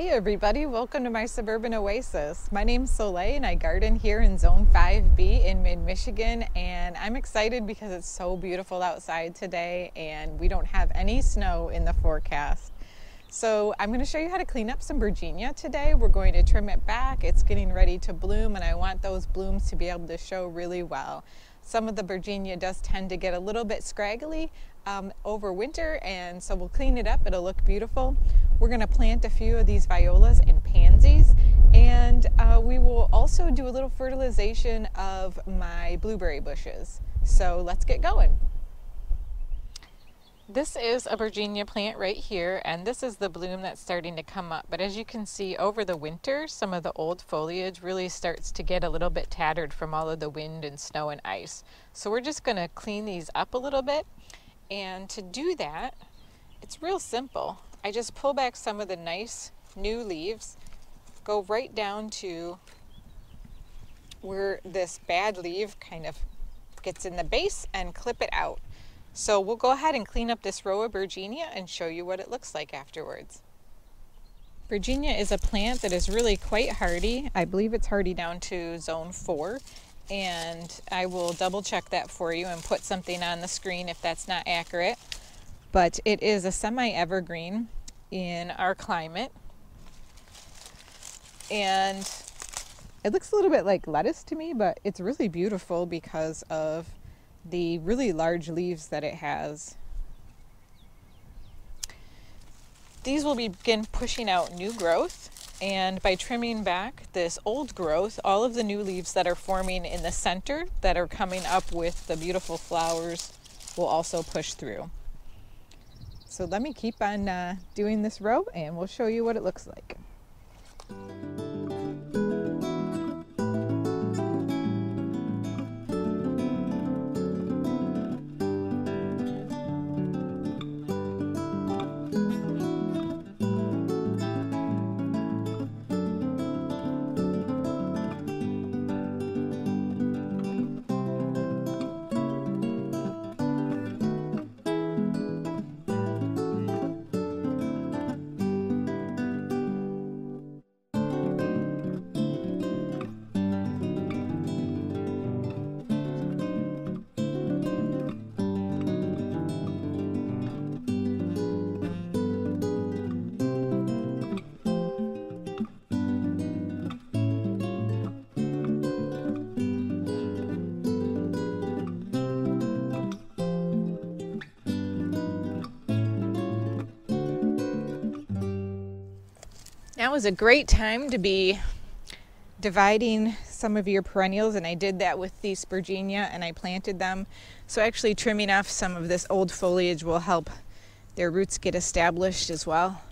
Hey everybody, welcome to my suburban oasis. My name's Soleil and I garden here in Zone 5B in mid-Michigan and I'm excited because it's so beautiful outside today and we don't have any snow in the forecast. So I'm going to show you how to clean up some Bergenia today. We're going to trim it back. It's getting ready to bloom and I want those blooms to be able to show really well. Some of the Bergenia does tend to get a little bit scraggly um, over winter and so we'll clean it up. It'll look beautiful. We're going to plant a few of these violas and pansies and uh, we will also do a little fertilization of my blueberry bushes. So let's get going. This is a Bergenia plant right here and this is the bloom that's starting to come up but as you can see over the winter some of the old foliage really starts to get a little bit tattered from all of the wind and snow and ice. So we're just going to clean these up a little bit and to do that it's real simple. I just pull back some of the nice new leaves go right down to where this bad leaf kind of gets in the base and clip it out. So we'll go ahead and clean up this row of Bergenia and show you what it looks like afterwards. Bergenia is a plant that is really quite hardy. I believe it's hardy down to zone four and I will double check that for you and put something on the screen if that's not accurate. But it is a semi-evergreen in our climate and it looks a little bit like lettuce to me, but it's really beautiful because of the really large leaves that it has. These will begin pushing out new growth and by trimming back this old growth, all of the new leaves that are forming in the center that are coming up with the beautiful flowers will also push through. So let me keep on uh, doing this row and we'll show you what it looks like. Now is a great time to be dividing some of your perennials and I did that with the Bergenia and I planted them. So actually trimming off some of this old foliage will help their roots get established as well.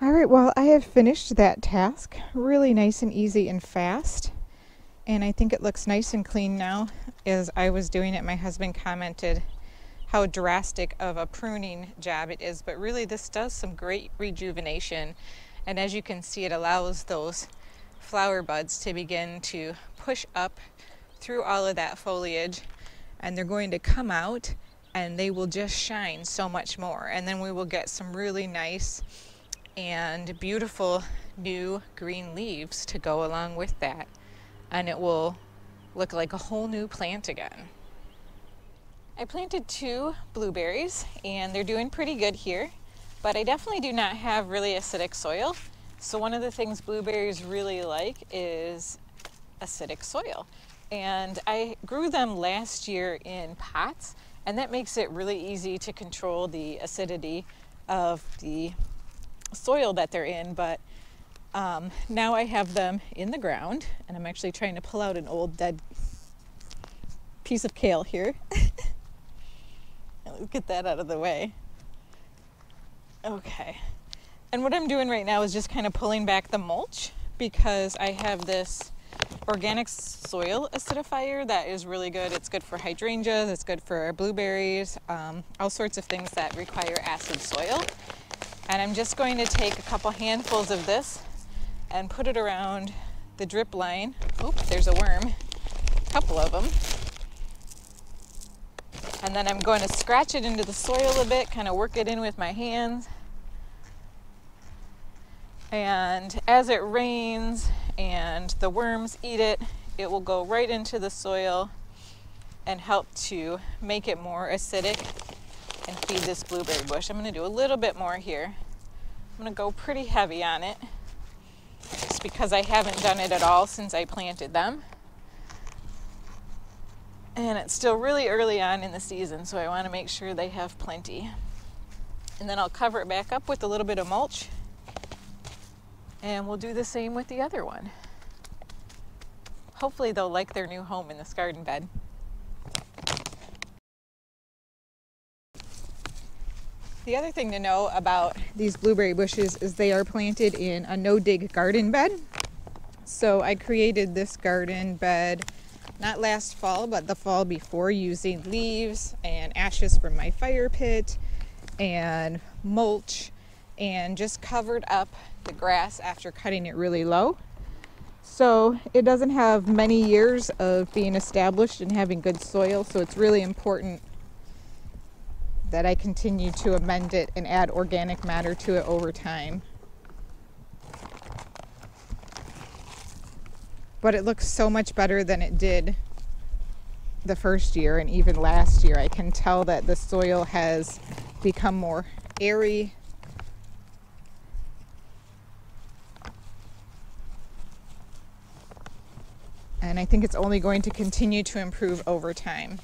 All right, well, I have finished that task. Really nice and easy and fast and I think it looks nice and clean now. As I was doing it, my husband commented how drastic of a pruning job it is, but really this does some great rejuvenation. And as you can see, it allows those flower buds to begin to push up through all of that foliage and they're going to come out and they will just shine so much more. And then we will get some really nice and beautiful new green leaves to go along with that and it will look like a whole new plant again. I planted two blueberries and they're doing pretty good here, but I definitely do not have really acidic soil. So one of the things blueberries really like is acidic soil. And I grew them last year in pots and that makes it really easy to control the acidity of the soil that they're in, but um, now I have them in the ground and I'm actually trying to pull out an old dead piece of kale here. Let's get that out of the way. Okay. And what I'm doing right now is just kind of pulling back the mulch because I have this organic soil acidifier that is really good. It's good for hydrangeas, it's good for blueberries, um, all sorts of things that require acid soil. And I'm just going to take a couple handfuls of this and put it around the drip line. Oops, there's a worm, a couple of them. And then I'm going to scratch it into the soil a bit, kind of work it in with my hands. And as it rains and the worms eat it, it will go right into the soil and help to make it more acidic and feed this blueberry bush. I'm going to do a little bit more here. I'm going to go pretty heavy on it just because I haven't done it at all since I planted them. And it's still really early on in the season, so I want to make sure they have plenty. And then I'll cover it back up with a little bit of mulch. And we'll do the same with the other one. Hopefully they'll like their new home in this garden bed. The other thing to know about these blueberry bushes is they are planted in a no dig garden bed. So I created this garden bed not last fall, but the fall before using leaves and ashes from my fire pit and mulch and just covered up the grass after cutting it really low. So it doesn't have many years of being established and having good soil, so it's really important that I continue to amend it and add organic matter to it over time. But it looks so much better than it did the first year and even last year. I can tell that the soil has become more airy. And I think it's only going to continue to improve over time.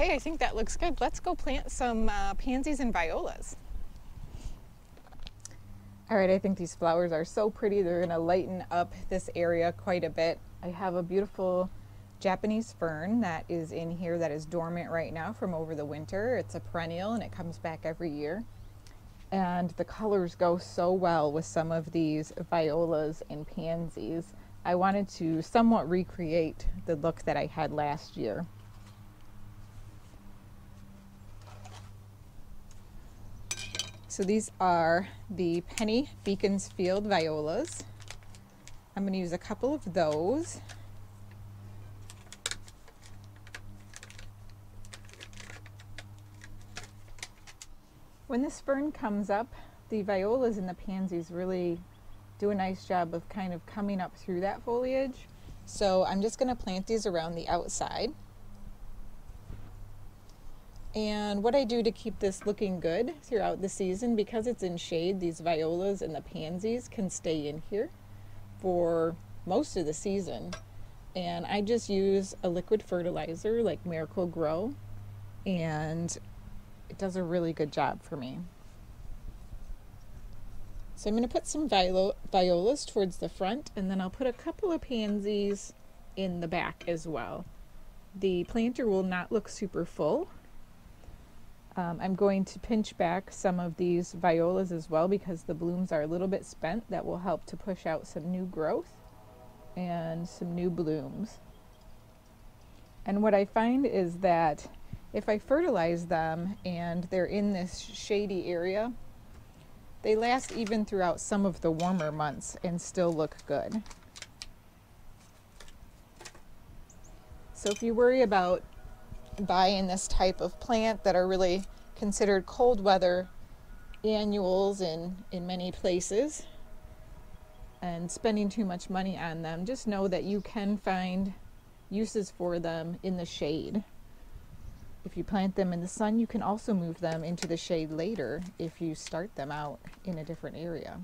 Okay, I think that looks good. Let's go plant some uh, pansies and violas. All right, I think these flowers are so pretty. They're gonna lighten up this area quite a bit. I have a beautiful Japanese fern that is in here that is dormant right now from over the winter. It's a perennial and it comes back every year. And the colors go so well with some of these violas and pansies. I wanted to somewhat recreate the look that I had last year. So these are the Penny Beaconsfield violas. I'm going to use a couple of those. When this fern comes up, the violas and the pansies really do a nice job of kind of coming up through that foliage. So I'm just going to plant these around the outside. And what I do to keep this looking good throughout the season, because it's in shade, these violas and the pansies can stay in here for most of the season. And I just use a liquid fertilizer like Miracle-Gro, and it does a really good job for me. So I'm going to put some violas towards the front, and then I'll put a couple of pansies in the back as well. The planter will not look super full, um, I'm going to pinch back some of these violas as well because the blooms are a little bit spent. That will help to push out some new growth and some new blooms. And what I find is that if I fertilize them and they're in this shady area, they last even throughout some of the warmer months and still look good. So if you worry about buying this type of plant that are really considered cold weather annuals in, in many places and spending too much money on them, just know that you can find uses for them in the shade. If you plant them in the sun, you can also move them into the shade later if you start them out in a different area.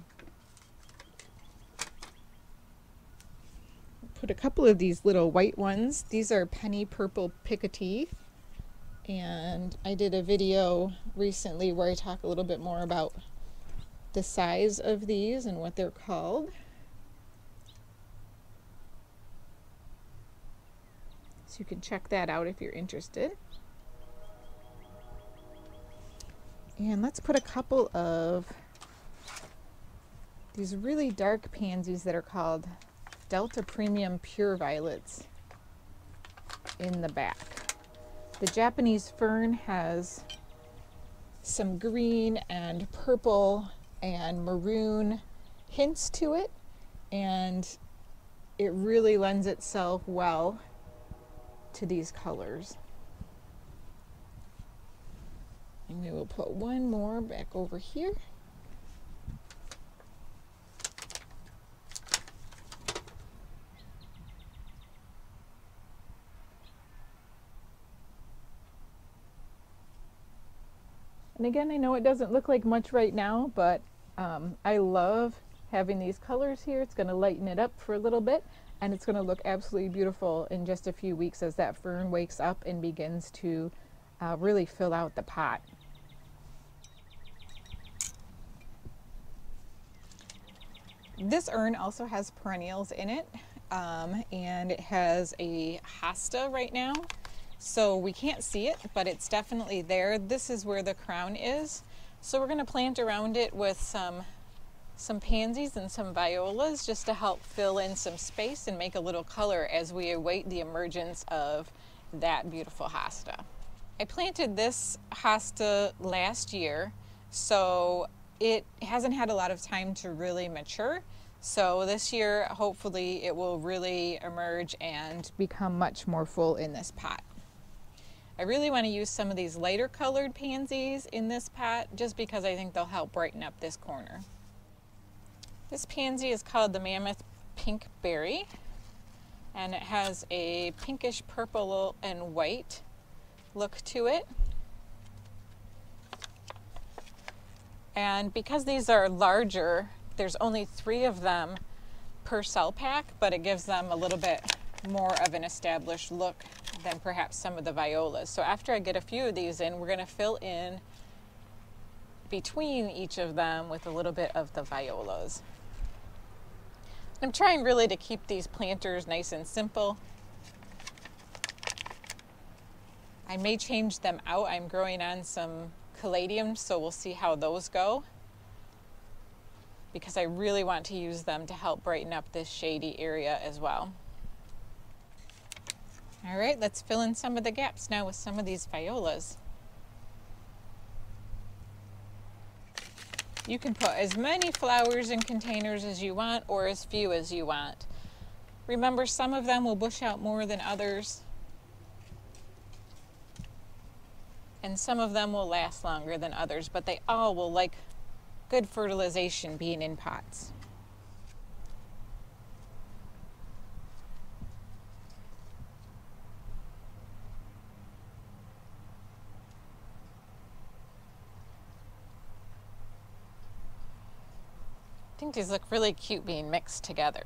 Put a couple of these little white ones. These are penny purple picotee and I did a video recently where I talk a little bit more about the size of these and what they're called. So you can check that out if you're interested. And let's put a couple of these really dark pansies that are called Delta Premium Pure Violets in the back. The Japanese fern has some green and purple and maroon hints to it and it really lends itself well to these colors. And we will put one more back over here. And again, I know it doesn't look like much right now, but um, I love having these colors here. It's going to lighten it up for a little bit and it's going to look absolutely beautiful in just a few weeks as that fern wakes up and begins to uh, really fill out the pot. This urn also has perennials in it um, and it has a hosta right now so we can't see it, but it's definitely there. This is where the crown is. So we're going to plant around it with some some pansies and some violas just to help fill in some space and make a little color as we await the emergence of that beautiful hosta. I planted this hosta last year, so it hasn't had a lot of time to really mature. So this year, hopefully it will really emerge and become much more full in this pot. I really want to use some of these lighter colored pansies in this pot just because I think they'll help brighten up this corner. This pansy is called the Mammoth Pink Berry and it has a pinkish purple and white look to it. And because these are larger, there's only three of them per cell pack, but it gives them a little bit more of an established look than perhaps some of the violas. So after I get a few of these in, we're going to fill in between each of them with a little bit of the violas. I'm trying really to keep these planters nice and simple. I may change them out. I'm growing on some caladiums, so we'll see how those go because I really want to use them to help brighten up this shady area as well. All right, let's fill in some of the gaps now with some of these violas. You can put as many flowers in containers as you want or as few as you want. Remember, some of them will bush out more than others. And some of them will last longer than others, but they all will like good fertilization being in pots. I think these look really cute being mixed together.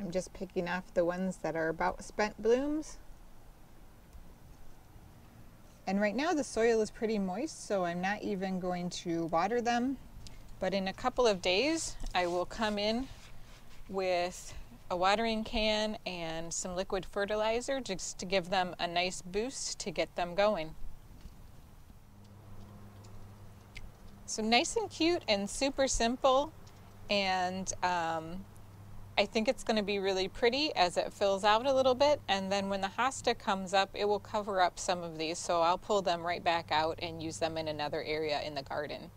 I'm just picking off the ones that are about spent blooms. And right now the soil is pretty moist, so I'm not even going to water them. But in a couple of days, I will come in with a watering can and some liquid fertilizer just to give them a nice boost to get them going. So nice and cute and super simple and um, I think it's going to be really pretty as it fills out a little bit and then when the hosta comes up it will cover up some of these so I'll pull them right back out and use them in another area in the garden.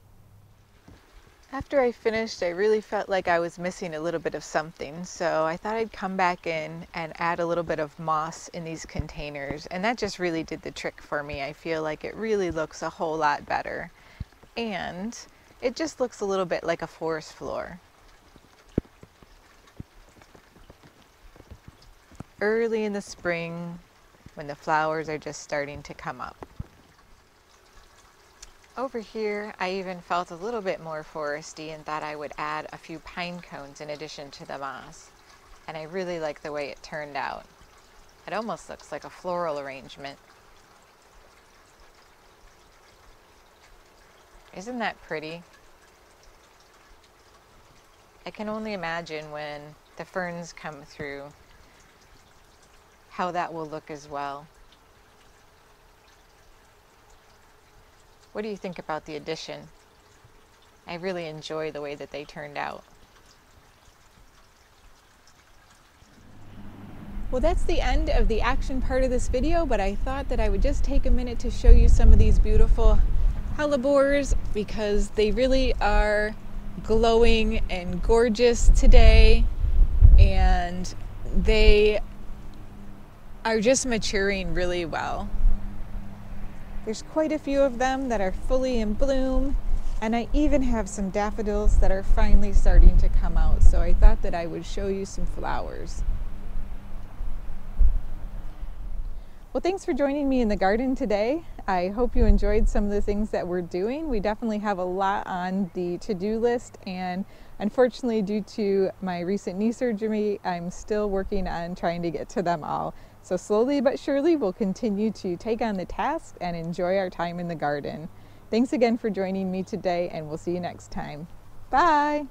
After I finished I really felt like I was missing a little bit of something so I thought I'd come back in and add a little bit of moss in these containers and that just really did the trick for me. I feel like it really looks a whole lot better and it just looks a little bit like a forest floor. Early in the spring when the flowers are just starting to come up. Over here, I even felt a little bit more foresty and thought I would add a few pine cones in addition to the moss. And I really like the way it turned out. It almost looks like a floral arrangement. Isn't that pretty? I can only imagine when the ferns come through how that will look as well. What do you think about the addition? I really enjoy the way that they turned out. Well, that's the end of the action part of this video, but I thought that I would just take a minute to show you some of these beautiful hellebores because they really are glowing and gorgeous today and they are just maturing really well. There's quite a few of them that are fully in bloom, and I even have some daffodils that are finally starting to come out. So I thought that I would show you some flowers. Well, thanks for joining me in the garden today. I hope you enjoyed some of the things that we're doing. We definitely have a lot on the to-do list and unfortunately due to my recent knee surgery, I'm still working on trying to get to them all. So slowly but surely we'll continue to take on the task and enjoy our time in the garden. Thanks again for joining me today and we'll see you next time. Bye!